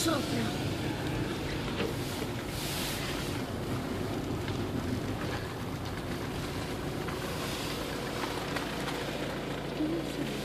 something. Do you?